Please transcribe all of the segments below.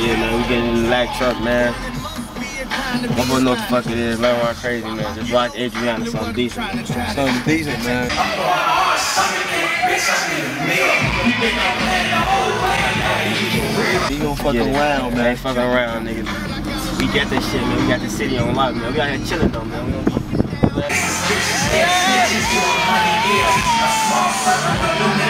Yeah, man, we getting in the black truck, man. My boy know what the fuck it is. Learn why crazy, man. Just watch Adriana, something decent. Something decent, man. He gonna fuck Yeah, around, man. man. Ain't fucking around, nigga. We got this shit, man. We got the city on lock, man. We out here chilling, though, man. We don't The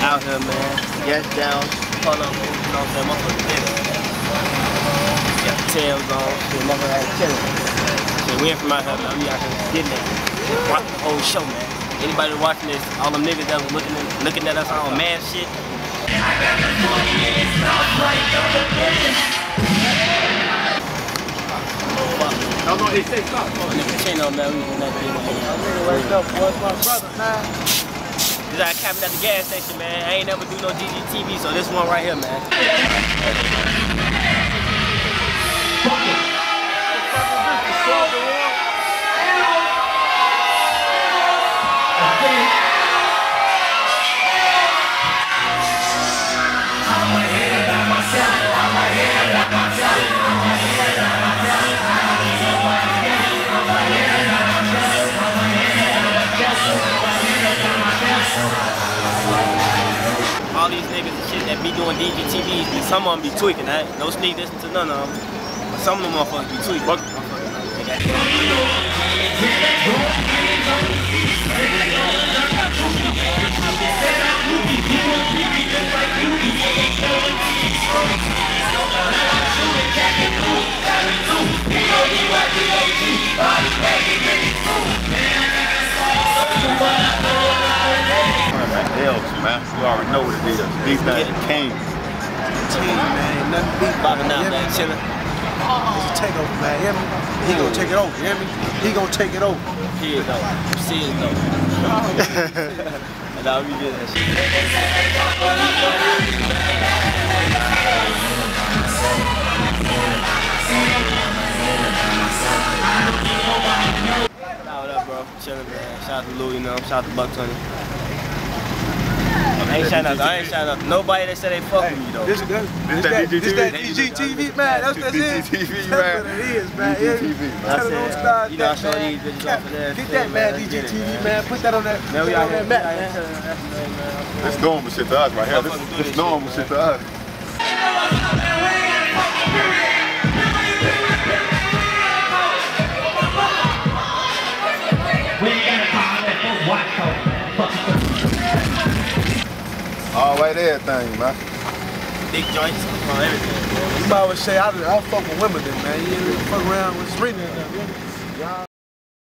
Out here, man. Gas down. Pull up. You know what I'm saying? Motherfucker it. Got the tails on. Shit, motherfucker out chilling. Shit, we ain't from out here, man. We out here getting it. Watch the whole show, man. Anybody watching this, all them niggas that was looking at, looking at us all mad shit, I better throw you in the trash fly to the city No, no, he said stop. nigga Chino, man, we was in that bitch. Wake up, boy. It's my brother, man. Cause I capping at the gas station, man. I ain't never do no DGTV, so this one right here, man. Doing DGTVs, be- some of them be tweaking. I no sneak listen to none of them. But some of them motherfuckers be tweaking. Nigga, Else, man. You already know what it is. These guys came. man. Nothing beat Bobbing out, man, chilling. Uh-uh. It's a takeover, man. You hear me? He gonna take it over. Hear me? He gonna take it over. Here though. See it though. and I'll be good that shit. Nah, what up, bro? Chilling, man. Shout out to Louie, you know. Shout out to Buck Tony. I ain't shouting out. I ain't shouting out nobody that said they fuck with me though. This, this, This this, that that, this DGTV? that DGTV, man. That's that's it. DGTV, That's what it is, man. Yeah. DGTV, man. I said, you know, I show these bitches off of there. Get that, man. let's get it, DGTV, man. Put that on that. Man, we put out that here, on that map, man. chilling. That's the thing, normal shit to us right here. This, Motherfuckers do this this normal shit, shit to us. All right, everything, man. Big joints on everything. You might always say, I, I fuck with women, then, man. You ain't fuck around with Serena and